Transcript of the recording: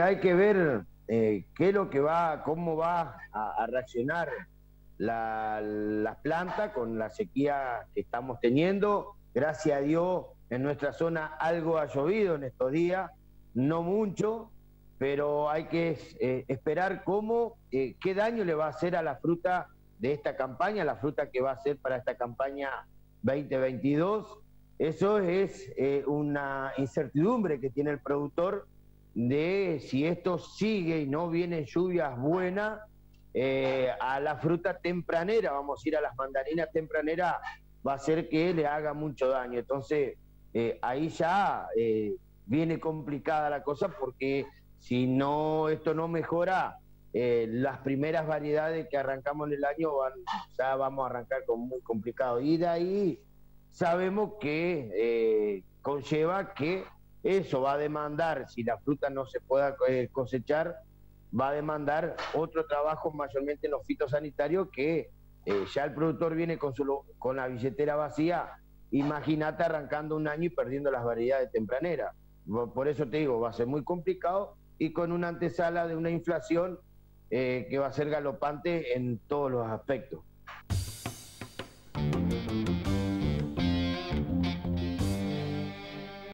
hay que ver eh, qué es lo que va, cómo va a, reaccionar la, la, planta con la sequía que estamos teniendo. Gracias a Dios, en nuestra zona algo ha llovido en estos días, no mucho, pero hay que eh, esperar cómo, eh, qué daño le va a hacer a la fruta de esta campaña, la fruta que va a ser para esta campaña 2022. Eso es una incertidumbre que tiene el productor de si esto sigue y no vienen lluvias buenas, eh, a la fruta tempranera, vamos a ir a las mandarinas tempraneras, va a ser que le haga mucho daño. Entonces, eh, ahí ya eh, viene complicada la cosa porque si no esto no mejora, las primeras variedades que arrancamos en el año van, ya vamos a arrancar con muy complicado. Y de ahí sabemos que conlleva que eso va a demandar, si la fruta no se pueda eh, cosechar, va a demandar otro trabajo mayormente en los fitosanitarios que eh, ya el productor viene con, su, con la billetera vacía, imagínate arrancando un año y perdiendo las variedades tempraneras. Por eso te digo, va a ser muy complicado y con una antesala de una inflación eh, que va a ser galopante en todos los aspectos.